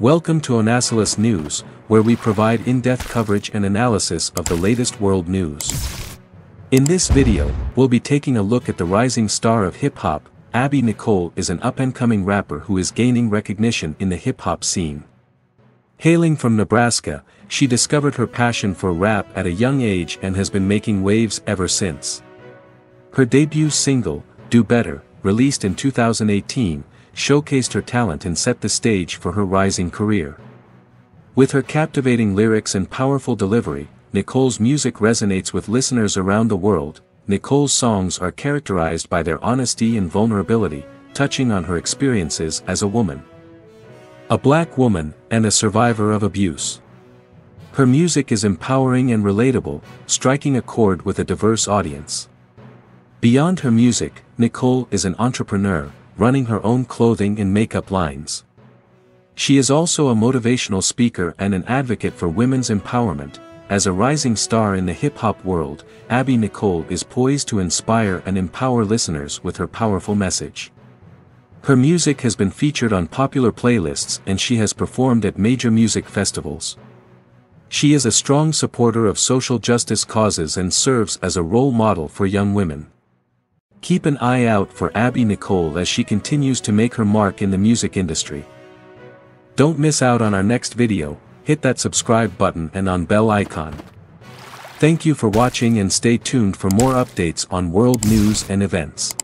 Welcome to Onasilus News, where we provide in-depth coverage and analysis of the latest world news. In this video, we'll be taking a look at the rising star of hip-hop, Abby Nicole is an up-and-coming rapper who is gaining recognition in the hip-hop scene. Hailing from Nebraska, she discovered her passion for rap at a young age and has been making waves ever since. Her debut single, Do Better, released in 2018, showcased her talent and set the stage for her rising career. With her captivating lyrics and powerful delivery, Nicole's music resonates with listeners around the world. Nicole's songs are characterized by their honesty and vulnerability, touching on her experiences as a woman. A black woman, and a survivor of abuse. Her music is empowering and relatable, striking a chord with a diverse audience. Beyond her music, Nicole is an entrepreneur, running her own clothing and makeup lines. She is also a motivational speaker and an advocate for women's empowerment. As a rising star in the hip-hop world, Abby Nicole is poised to inspire and empower listeners with her powerful message. Her music has been featured on popular playlists and she has performed at major music festivals. She is a strong supporter of social justice causes and serves as a role model for young women. Keep an eye out for Abby Nicole as she continues to make her mark in the music industry. Don't miss out on our next video, hit that subscribe button and on bell icon. Thank you for watching and stay tuned for more updates on world news and events.